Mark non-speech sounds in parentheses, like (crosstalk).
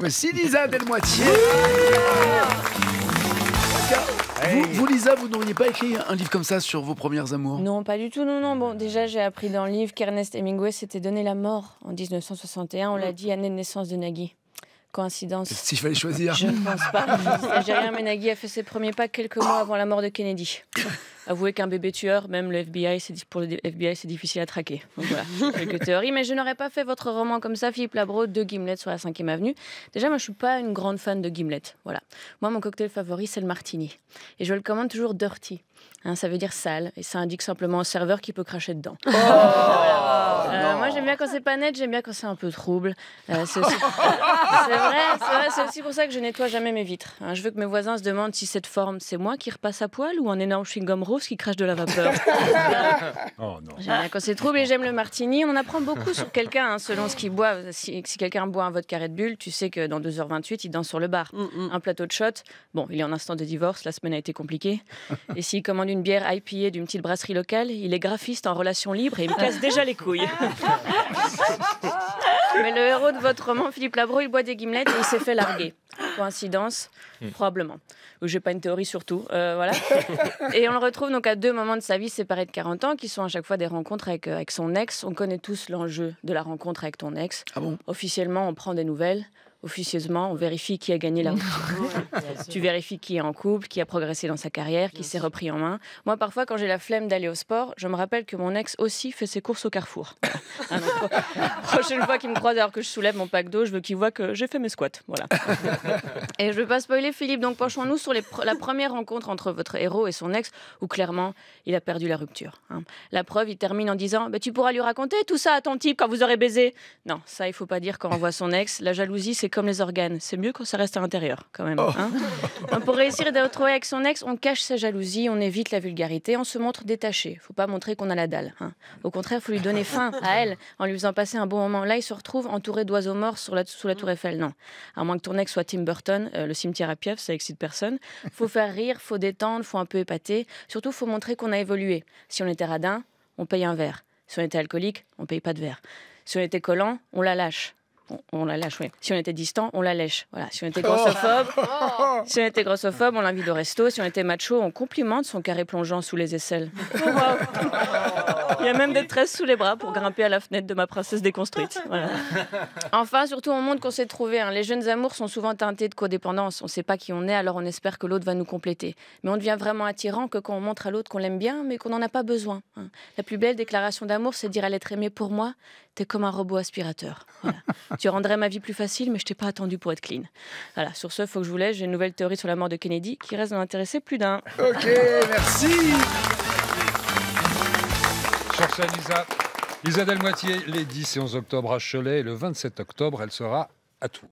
Voici Lisa Delmoitier. Vous, vous, Lisa, vous n'auriez pas écrit un livre comme ça sur vos premières amours? Non, pas du tout. Non, non. Bon, déjà, j'ai appris dans le livre qu'Ernest Hemingway s'était donné la mort en 1961. On l'a dit, année de naissance de Nagui. Coïncidence S'il fallait choisir? Je ne pense pas. L'Algérien Nagui a fait ses premiers pas quelques mois avant la mort de Kennedy. (laughs) Avouez qu'un bébé tueur, même le FBI, pour le FBI, c'est difficile à traquer. Donc voilà, (laughs) quelques théories. Mais je n'aurais pas fait votre roman comme ça, Philippe Labro, de Gimlet sur la 5e avenue. Déjà, moi, je suis pas une grande fan de Gimlet. Voilà. Moi, mon cocktail favori, c'est le martini. Et je le commande toujours dirty. Hein, ça veut dire sale. Et ça indique simplement au serveur qui peut cracher dedans. Oh (laughs) euh, moi, j'aime bien quand c'est pas net, j'aime bien quand c'est un peu trouble. Euh, (laughs) c'est vrai, c'est aussi pour ça que je nettoie jamais mes vitres. Hein, je veux que mes voisins se demandent si cette forme, c'est moi qui repasse à poil ou un énorme chewing-gum rose qui crache de la vapeur. (laughs) oh, j'aime bien quand c'est trouble et j'aime le martini. On apprend beaucoup sur quelqu'un hein, selon ce qu'il boit. Si, quelqu'un boit un vodka Red Bull, tu sais que dans 2h28, il danse sur le bar. Mm, mm. Un plateau de shot, bon, il est en instant de divorce, la semaine a été compliquée. Et s'il commande une bière IPA d'une petite brasserie locale, il est graphiste en relation libre et il me casse déjà les couilles. (laughs) Mais le héros de votre roman, Philippe Labro, il boit des gimlettes et il s'est fait larguer. Coïncidence hmm. Probablement. Je n'ai pas une théorie surtout. Euh, voilà. et on le retrouve donc à deux moments de sa vie séparés de 40 ans, qui sont à chaque fois des rencontres avec, euh, avec son ex. On connaît tous l'enjeu de la rencontre avec ton ex. Ah bon? Officiellement, on prend des nouvelles officieusement, on vérifie qui a gagné la (laughs) Tu vérifies qui est en couple, qui a progressé dans sa carrière, qui s'est repris en main. Moi, parfois, quand j'ai la flemme d'aller au sport, je me rappelle que mon ex aussi fait ses courses au carrefour. (laughs) (laughs) Prochaine fois qu'il me croise alors que je soulève mon pack d'eau, je veux qu'il voit que j'ai fait mes squats. Voilà. Et je ne veux pas spoiler Philippe, donc penchons-nous sur la première rencontre entre votre héros et son ex, où clairement, il a perdu la rupture. Hein. La preuve, il termine en disant bah, Tu pourras lui raconter tout ça à ton type quand vous aurez baisé. Non, ça, il faut pas dire quand on voit son ex. La jalousie, c'est comme les organes. C'est mieux quand ça reste à l'intérieur, quand même. Oh. Hein. pour réussir à retrouver avec son ex, on cache sa jalousie, on évite la vulgarité, on se montre détaché. Faut pas montrer qu'on a la dalle. Hein. Au contraire, faut lui donner faim à elle en lui faisant passer un bon moment. Là, il se retrouve entouré d'oiseaux morts sur la, sous la tour Eiffel. Non. À moins que ton ex soit Tim Burton, euh, le cimetière à Piaf, ça excite personne. Faut faire rire, faut détendre, faut un peu épater. Surtout, faut montrer qu'on a évolué. Si on était radin, on paye un verre. Si on était alcoolique, on paye pas de verre. Si on était collant, on la lâche on, la lâche, oui. Si on était distant, on la lèche. Voilà. Si on était grossophobe, oh. (laughs) si on était grossophobe, on l'invite au resto. Si on était macho, on complimente son carré plongeant sous les aisselles. Y a même des tresses sous les bras pour grimper à la fenêtre de ma princesse déconstruite. Enfin, surtout, on montre qu'on s'est trouvé. Hein. Les jeunes amours sont souvent teintés de codépendance. On ne sait pas qui on est, alors on espère que l'autre va nous compléter. Mais on devient vraiment attirant que quand on montre à l'autre qu'on l'aime bien, mais qu'on n'en a pas besoin. Hein. La plus belle déclaration d'amour, c'est dire à l'être aimé pour moi, t'es comme un robot aspirateur. (laughs) tu rendrais ma vie plus facile, mais je t'ai pas attendu pour être clean. Voilà, sur ce, il faut que je vous laisse. J'ai une nouvelle théorie sur la mort de Kennedy qui reste d'en intéresser plus d'un. Ok, merci. Cherchez Lisa. Lisa Delmoitier, les 10 et 11 octobre à Cholet et le 27 octobre, elle sera à Tours.